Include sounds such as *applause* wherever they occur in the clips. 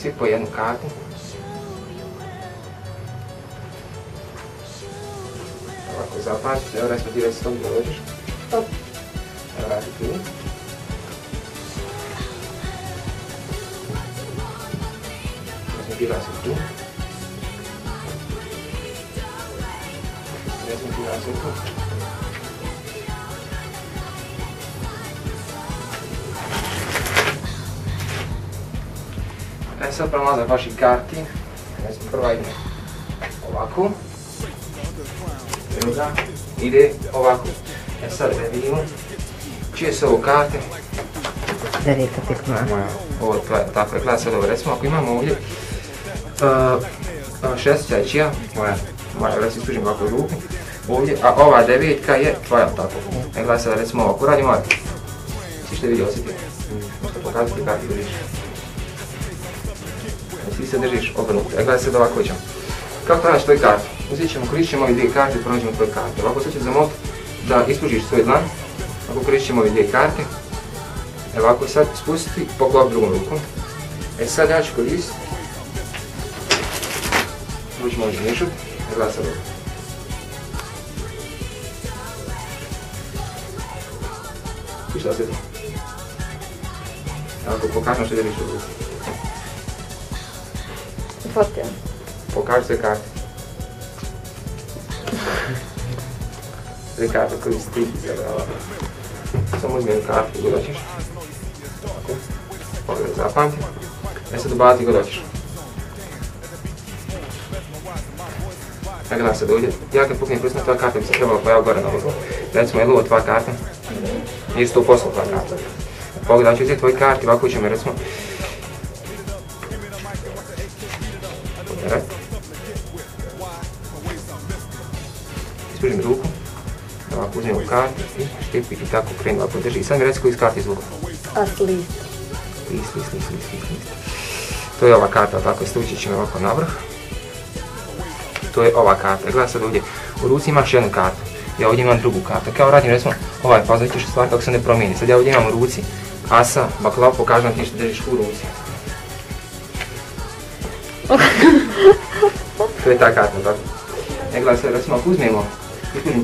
svi po jednu kartu. Ovako zapamtite, evo recimo ti reci stop da dođeš. Stop. Evo radi tu. Recimo ti rasi tu. E sad prolazak vaših karti. Recimo prva ide ovako. Druga ide ovako. E sad da vidimo. Čije su ovo karte? Deveta tekma. Moja, ovo je tako je klasa dobro. Recimo ako imamo ovdje uh, uh, šestica je čija? Moja. Moja, da si služim ovako ruku. Ovdje, a ova devetka je tvoja, tako. E gledaj sad recimo ovako radimo ovako. Si što vidi osjetio? Možete pokazati kartu držiš. Ti se držiš obrnuto. E gledaj sad ovako ćemo. Kako naći tvoju kartu? Uzet ćemo, koristit ćemo ove dvije karte i pronađemo tvoje karte. Ovako sad ću zamoliti da ispružiš svoj dlan. Ako koristit ćemo ove dvije karte. Evo ovako sad spustiti, poklop drugom rukom. E sad ja ću koristiti. Tu ćemo izmiješati. E gledaj sad ovo. I šta se to? Ako pokažem što držiš u ruci. Fotel. Pokaži sve karte. Sve karte koji si izabrala. Samo uzmi jednu kartu gdje. Ovako. Pogledaj, zapamti. E sad ubati gdje hoćeš. Ja gledam sad ovdje. Ja kad puknem prst na tvoja karta bi se trebala pojaviti gore na ovu. Recimo, je ovo tvoja karta? Nije sto posto tvoja karta. Pogledaj, ću uzeti karti, ovako ćemo recimo Pogledaj. Ispružim ruku. Ovako uzmemo kartu i štipik i tako krenu ovako drži. I sad mi reci koji iz karti izvuka. As list. List, list, list, list, list, list. To je ova karta, tako stučit ćemo ovako na vrh. To je ova karta. Gledaj sad ovdje, u ruci imaš jednu kartu. Ja ovdje imam drugu kartu. Kao radim recimo ovaj puzzle, ćeš stvar kako se ne promijeni. Sad ja ovdje imam u ruci asa, baklavu, pokažem ti što držiš u ruci. *laughs* to je ta karta, tako. E gledaj recimo ako uzmemo,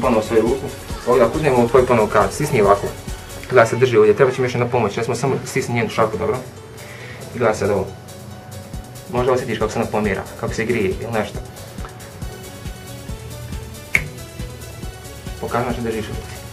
ponovo svoju ruku, ovdje ako uzmemo tvoju ponovo kartu, stisni ovako. Gledaj sad drži ovdje, treba će mi još jedna pomoć, recimo samo stisni njenu šaku, dobro? I gledaj sad ovo. Možda osjetiš kako se ona pomjera, kako se grije ili nešto. Pokažem što držiš ruci.